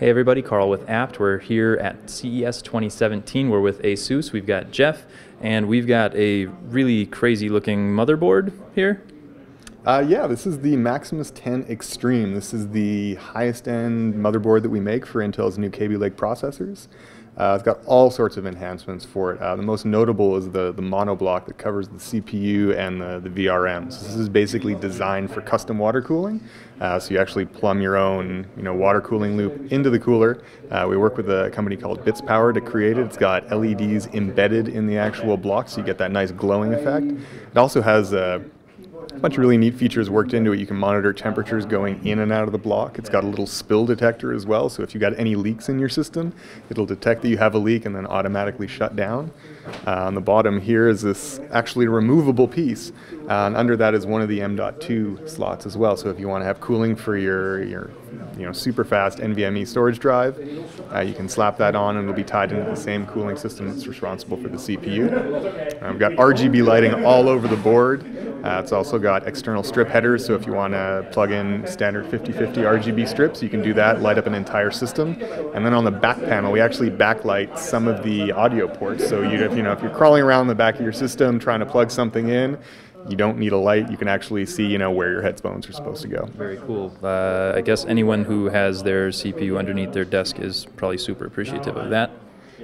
Hey everybody, Carl with Abt. We're here at CES 2017. We're with ASUS. We've got Jeff, and we've got a really crazy looking motherboard here. Uh, yeah, this is the Maximus 10 Extreme. This is the highest end motherboard that we make for Intel's new Kaby Lake processors. Uh, it's got all sorts of enhancements for it. Uh, the most notable is the, the monoblock that covers the CPU and the, the VRM. So this is basically designed for custom water cooling. Uh, so you actually plumb your own you know, water cooling loop into the cooler. Uh, we work with a company called Bitspower to create it. It's got LEDs embedded in the actual block so you get that nice glowing effect. It also has a a bunch of really neat features worked into it. You can monitor temperatures going in and out of the block. It's got a little spill detector as well, so if you got any leaks in your system, it'll detect that you have a leak and then automatically shut down. Uh, on the bottom here is this actually removable piece, uh, and under that is one of the M.2 slots as well. So if you want to have cooling for your, your you know, super fast NVMe storage drive, uh, you can slap that on and it'll be tied into the same cooling system that's responsible for the CPU. Uh, we've got RGB lighting all over the board. Uh, it's also got external strip headers, so if you want to plug in standard 50-50 RGB strips, you can do that, light up an entire system. And then on the back panel, we actually backlight some of the audio ports. So you, if, you know, if you're crawling around the back of your system trying to plug something in, you don't need a light. You can actually see, you know, where your headphones are supposed to go. Very cool. Uh, I guess anyone who has their CPU underneath their desk is probably super appreciative of that.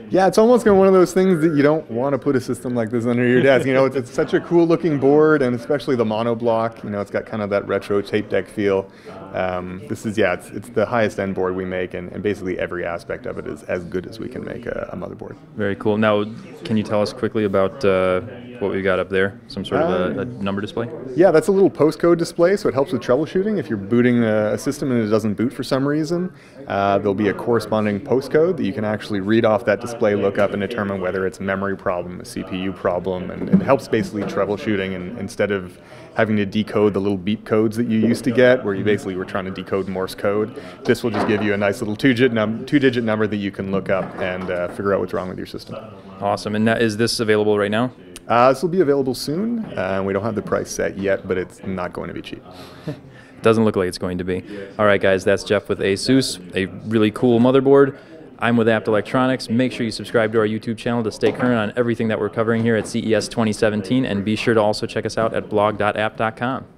Yeah, it's almost kind of one of those things that you don't want to put a system like this under your desk. You know, it's, it's such a cool looking board, and especially the monoblock. You know, it's got kind of that retro tape deck feel. Um, this is yeah, it's, it's the highest end board we make, and, and basically every aspect of it is as good as we can make a, a motherboard. Very cool. Now, can you tell us quickly about uh, what we've got up there? Some sort of a, a, um, number display? Yeah, that's a little postcode display, so it helps with troubleshooting. If you're booting a, system and it doesn't boot for some reason, uh, there'll be a corresponding postcode that you can actually read off that display, look up, and determine whether it's a memory problem, a CPU problem, and, and it helps basically troubleshooting. And instead of having to decode the little beep codes that you used to get, where you basically were trying to decode Morse code, this will just give you a nice little two-digit num- two-digit number that you can look up and uh, figure out what's wrong with your system. Awesome. And is this available right now? Uh, this will be available soon. Uh, we don't have the price set yet, but it's not going to be cheap. Doesn't look like it's going to be. All right, guys, that's Jeff with ASUS, a really cool motherboard. I'm with Abt Electronics. Make sure you subscribe to our YouTube channel to stay current on everything that we're covering here at CES 2017, and be sure to also check us out at blog.abt.com.